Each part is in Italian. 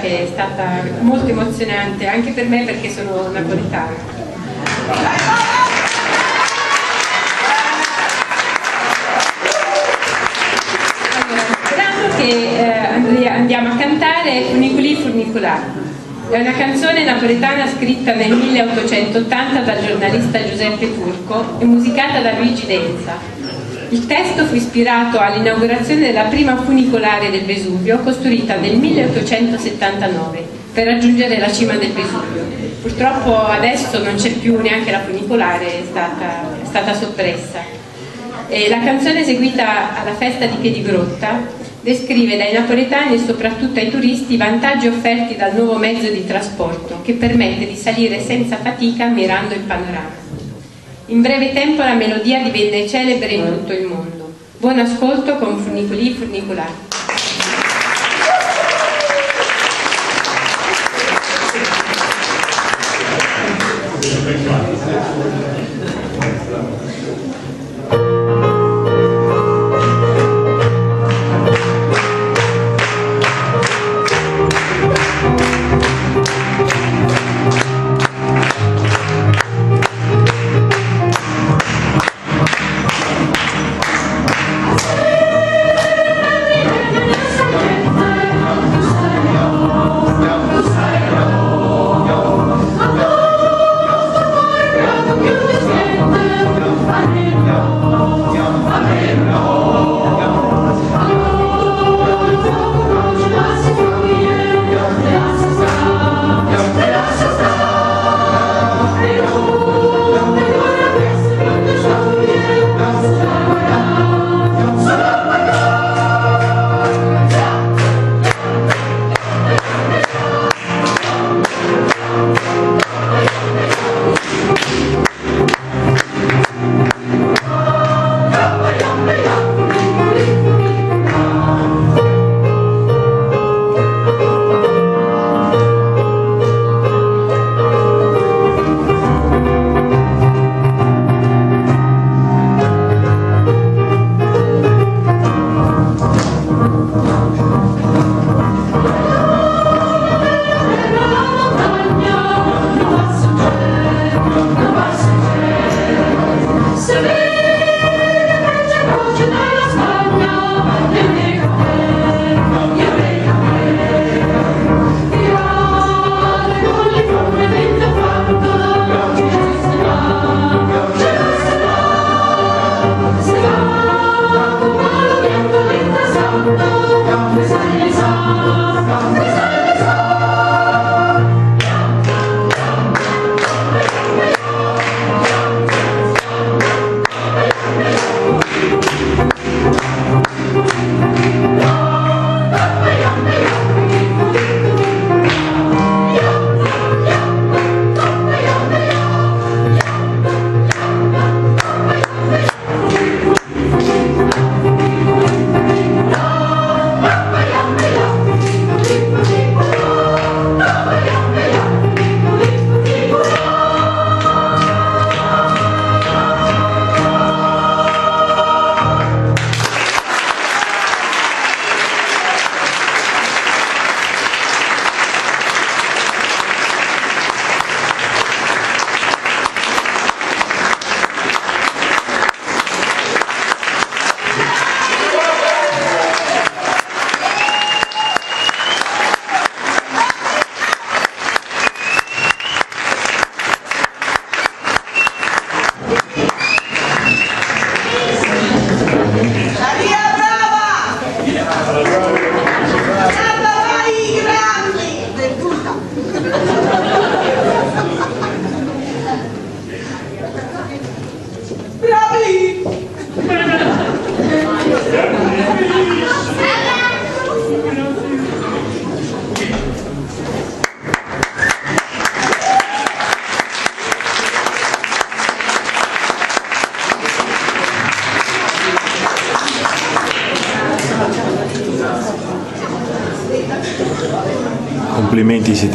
che è stata molto emozionante anche per me perché sono napoletana. Allora, che eh, andiamo a cantare è Funiculi Funicolare. È una canzone napoletana scritta nel 1880 dal giornalista Giuseppe Turco e musicata da Luigi Denza. Il testo fu ispirato all'inaugurazione della prima funicolare del Vesuvio costruita nel 1879 per raggiungere la cima del Vesuvio. Purtroppo adesso non c'è più neanche la funicolare, è stata, è stata soppressa. E la canzone eseguita alla festa di Piedigrotta descrive dai napoletani e soprattutto ai turisti i vantaggi offerti dal nuovo mezzo di trasporto che permette di salire senza fatica ammirando il panorama. In breve tempo la melodia divenne celebre in tutto il mondo. Buon ascolto con Funicoli Funicolari.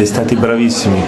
Siete stati bravissimi.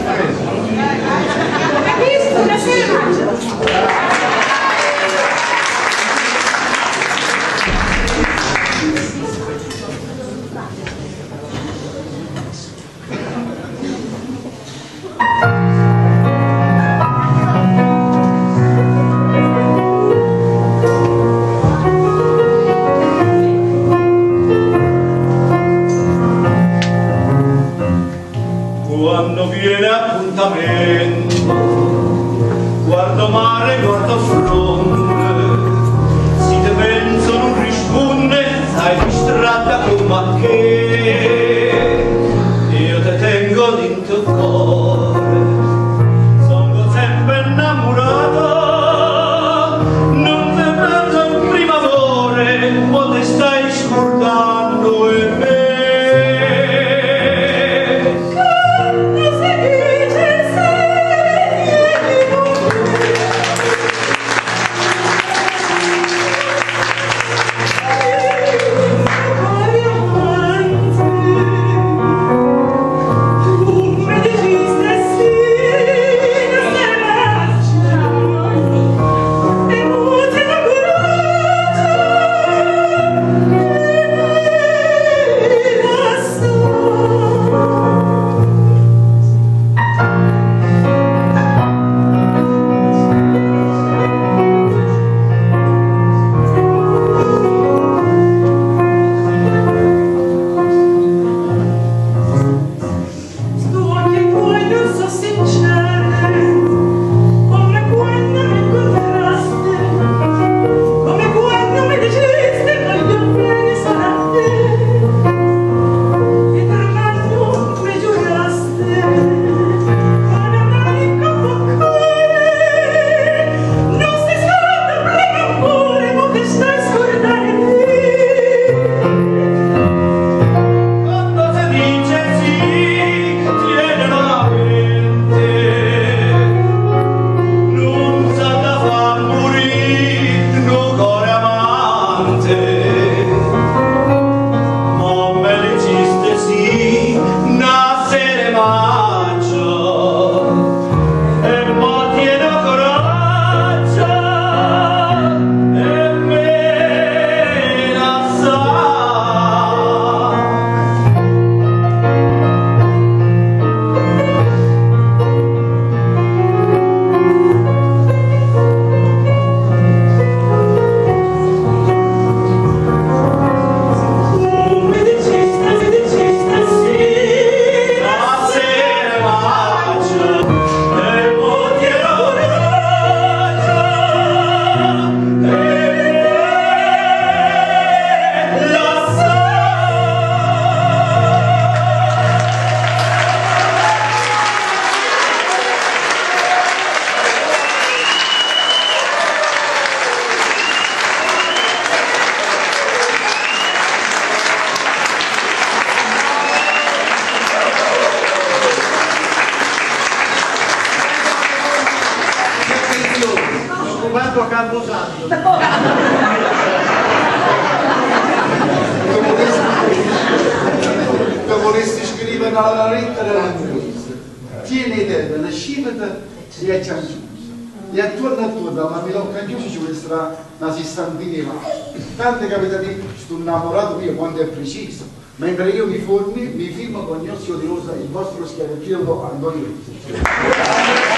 Dell'inglese. Tieni te, la scivata e a. E attorno a tutto, ma mi tocca chiuso ci essere una sessantina ma tante capitali sto innamorato io quando è preciso mentre io mi, formi, mi firmo con Gnozio di Rosa il vostro schiavettiero Antonio